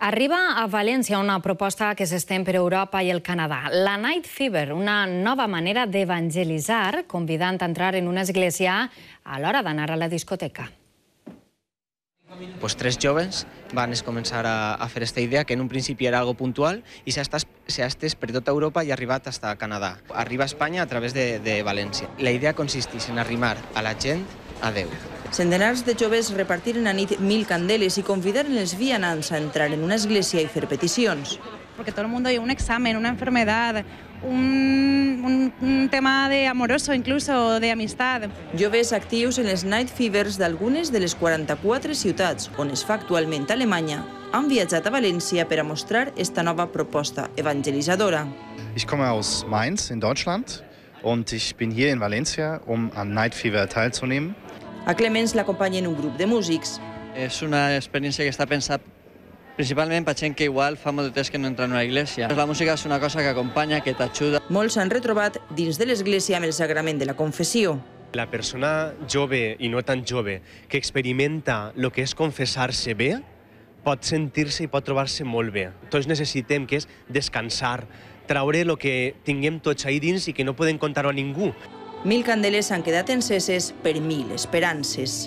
Arriba a València una proposta que s'estén per Europa i el Canadà. La Night Fever, una nova manera d'evangelitzar, convidant a entrar en una església a l'hora d'anar a la discoteca. Pues tres joves van començar a, a fer aquesta idea que en un principi era algo puntual i s'ha estès per tota Europa i ha arribat fins a Canadà. Arriba a Espanya a través de, de València. La idea consisteix en arrimar a la gent a Déu. Centenars de joves repartiren a nit mil candeles i convidaren els vianants a entrar en una església i fer peticions. Porque todo el mundo hay un examen, una enfermedad, un, un, un tema de amoroso incluso, de amistad. Joves actius en les Night Fevers d'algunes de les 44 ciutats on es fa actualment a Alemanya han viatjat a València per a mostrar esta nova proposta evangelitzadora. Ich komme aus Mainz in Deutschland und ich bin hier in Valencia, um am Night Fever teilzunehmen. A Clemens l'acompanyen un grup de músics. És una experiència que està pensat principalment per gent que igual fa molt de temps que no entra en una iglesia. La música és una cosa que acompanya, que t'ajuda. Molts s'han retrobat dins de l'església amb el sagrament de la confessió. La persona jove i no tan jove que experimenta el que és confessar-se bé pot sentir-se i pot trobar-se molt bé. Tots necessitem que és descansar, traure el que tinguem tots ahí dins i que no podem contar-ho a ningú. Mil candeles han quedat enceses per mil esperances.